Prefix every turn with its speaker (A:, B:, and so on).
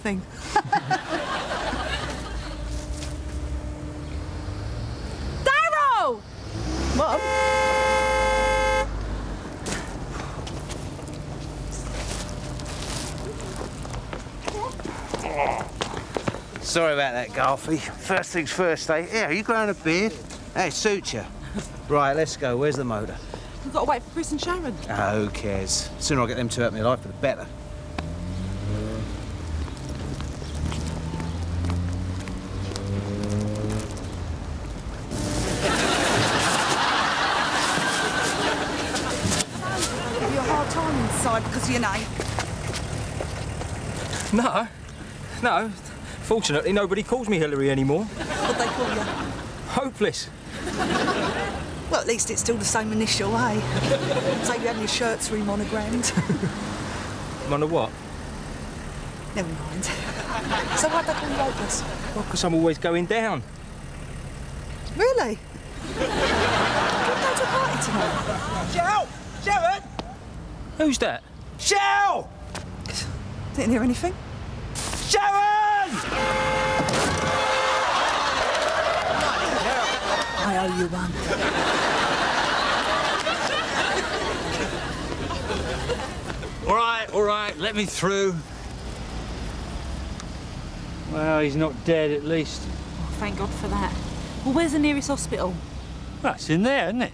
A: thing. Darrow!
B: Mum?
C: Sorry about that, Garfy. First things first, eh? Yeah, you growing a beard? Hey, suits you. Right, let's go. Where's the motor?
A: We've got to wait for Chris and Sharon.
C: Ah, who cares? sooner I get them two out of my life, the better.
A: Hard time inside because of your name.
D: No, no. Fortunately, nobody calls me Hillary anymore.
A: What they call you?
D: Hopeless.
A: Well, at least it's still the same initial, eh? so you had your shirts remonogrammed.
D: Wonder what?
A: Never mind. so why'd they call you hopeless?
D: Well, because I'm always going down.
A: Really? Didn't go to a party tonight?
C: Shell! Sharon!
D: Who's that?
C: Shell!
A: Didn't hear anything?
C: Sharon!
A: I owe you one.
E: All right, all right, let me through. Well, he's not dead at least.
A: Oh, thank God for that. Well, where's the nearest hospital?
E: Well, it's in there, isn't it?